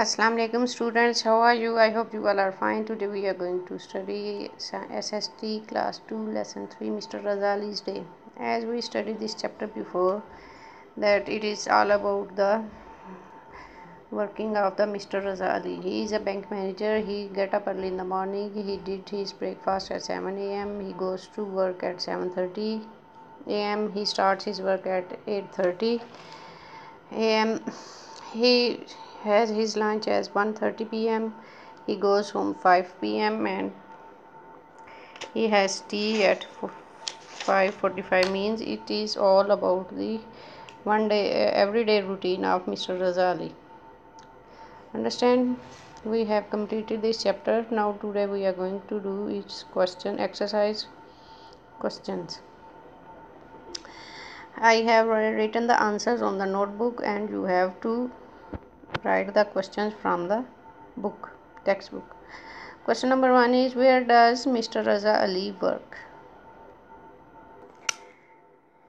Assalamu alaikum students how are you I hope you all are fine today we are going to study SST class 2 lesson 3 Mr. Razali's day as we studied this chapter before that it is all about the working of the Mr. Razali he is a bank manager he get up early in the morning he did his breakfast at 7 a.m. he goes to work at 7:30 a.m. he starts his work at 8:30 a.m. he has his lunch as 1:30 p.m. he goes home 5 p.m. and he has tea at 5:45 means it is all about the one day everyday routine of Mr. Razali understand we have completed this chapter now today we are going to do each question exercise questions I have written the answers on the notebook and you have to write the questions from the book textbook. Question number one is where does mr raza ali work?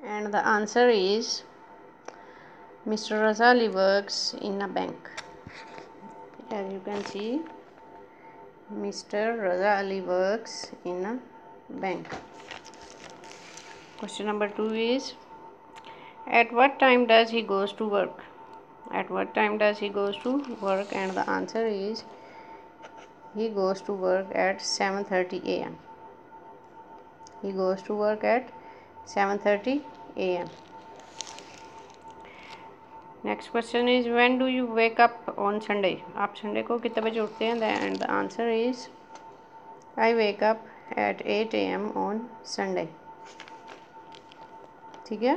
And the answer is mr raza ali works in a bank. As you can see mr raza ali works in a bank. Question number two is at what time does he goes to work at what time does he goes to work and the answer is he goes to work at 7:30 a.m. he goes to work at 7:30 a.m. next question is when do you wake up on sunday आप Sunday को कितने बजे उठते हैं and the answer is I wake up at 8 a.m. on Sunday ठीक है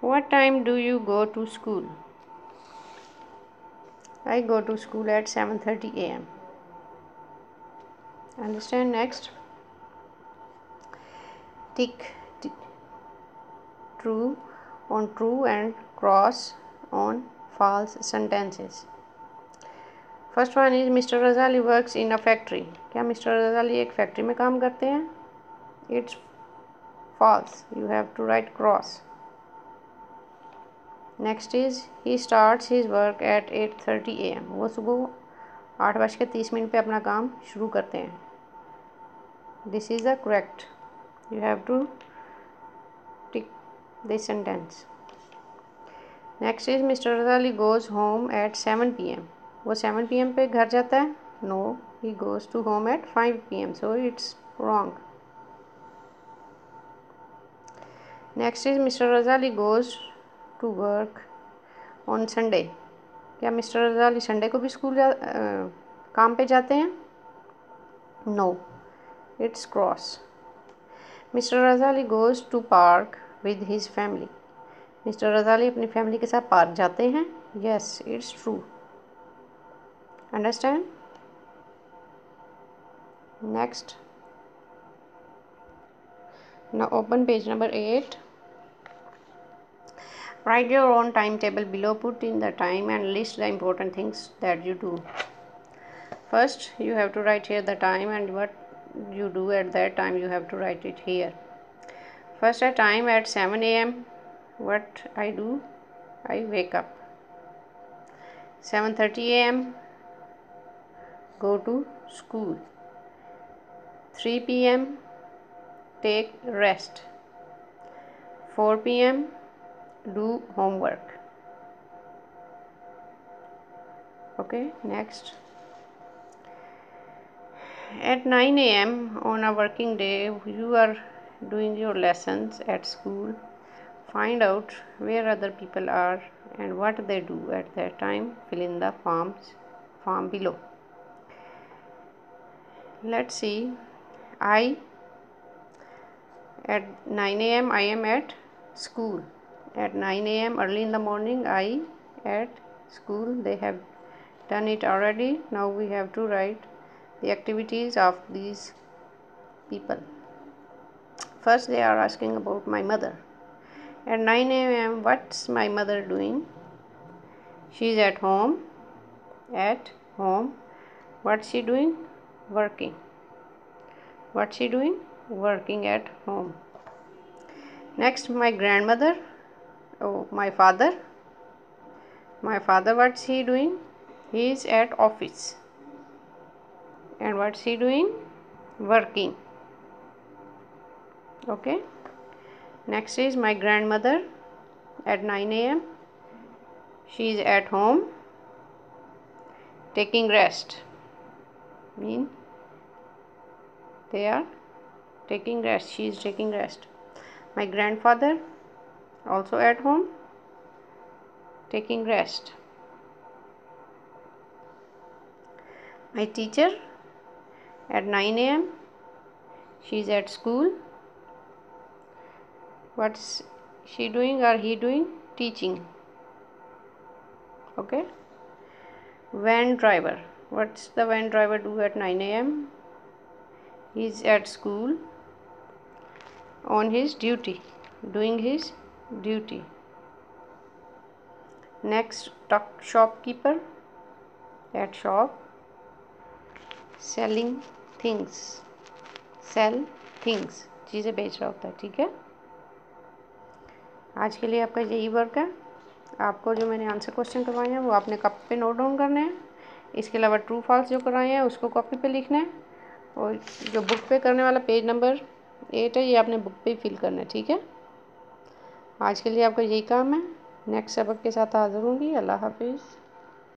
What time do you go to school? I go to school at 7:30 a.m. Understand next? Tick, tick true on true and cross on false sentences. First one is mister रजाली works in a factory क्या mister रजाली एक factory में काम करते हैं it's false you have to right cross Next is he start his work at eight thirty AM M वो सुबह आठ बज के तीस मिनट पे अपना काम शुरू करते हैं। This is the correct you have to tick this sentence next is mister Raza Razali goes home at seven P M वो सेवन पी एम पे घर जाता है? No he goes to home at five P M so it's wrong next is mister Raza Razali goes to work on Sunday क्या mister Razali Sunday को भी school जा आ, काम पे जाते हैं? No it's cross mister Razali goes to park with his family mister Razali अपनी फैमिली के साथ पार्क जाते हैं? Yes it's true understand next now open page number 8 write your own timetable below put in the time and list the important things that you do. First you have to write here the time and what you do at that time you have to write it here. First at time at 7 a.m what i do? I wake up. 7:30 a.m go to school. 3 p.m take rest. 4 p.m do homework. Okay next. At 9 a.m on a working day you are doing your lessons at school. Find out where other people are and what they do at that time. Fill in the forms form below. Let's see. I at 9 a.m i am at school at 9 a.m early in the morning i at school they have done it already. Now we have to write the activities of these people. First they are asking about my mother. At 9 a.m what's my mother doing? She's at home at home. What's she doing? Working. What's she doing? Working at home. Next my grandmother oh my father? My father what's he doing? He is at office. And what's he doing? Working. Okay. Next is my grandmother at 9 a.m she is at home taking rest. Mean they are taking rest. She is taking rest. My grandfather also at home taking rest. My teacher at 9 a.m she is at school. What's she doing or he doing? Teaching. Okay? Van driver. What's the van driver do at 9 a.m he's at school on his duty doing his duty. Next shopkeeper. At shop. Selling things. Sell things. चीज़ें बेच रहा होता है, ठीक है? आज के लिए आपका यही वर्क है। आपको जो मैंने आंसर क्वेश्चन करवाए हैं, वो आपने कप पे नोट डाउन करने हैं? इसके अलावा ट्रू फॉल्स जो कराए हैं, उसको कॉपी पे लिखना है। और जो बुक पे करने वाला पेज नंबर एट है, ये आपने बुक पे फिल करना है, ठीक है? आज के लिए आपका यही काम है। नेक्स्ट सबक के साथ हाजिर होंगी। अल्लाह हाफिज़।